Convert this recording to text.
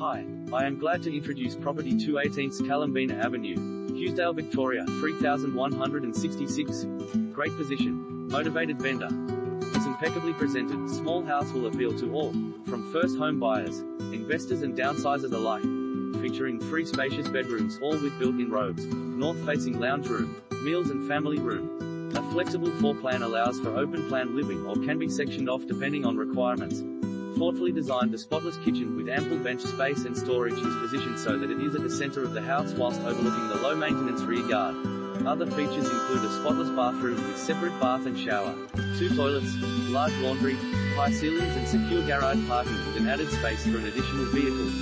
Hi, I am glad to introduce property 218 Calembeena Avenue, Hughesdale, Victoria, 3166. Great position, motivated vendor. Is impeccably presented, small house will appeal to all, from first home buyers, investors and downsizers alike. Featuring three spacious bedrooms, all with built-in robes, north-facing lounge room, meals and family room. A flexible floor plan allows for open-plan living or can be sectioned off depending on requirements. Thoughtfully designed the spotless kitchen with ample bench space and storage is positioned so that it is at the center of the house whilst overlooking the low-maintenance rear yard. Other features include a spotless bathroom with separate bath and shower, two toilets, large laundry, high ceilings and secure garage parking with an added space for an additional vehicle.